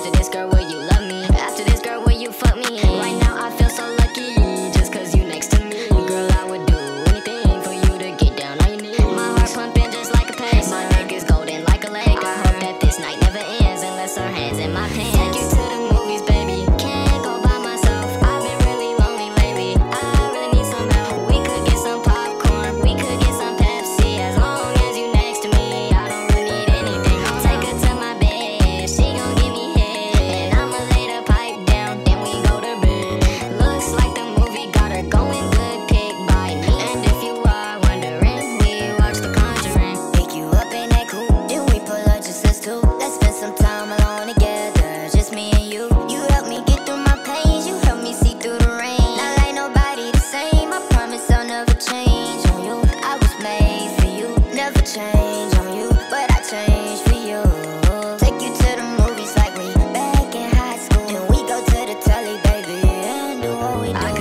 After this, girl, change on you, but I change for you. Take you to the movies like we back in high school. And we go to the telly, baby, and do what we do.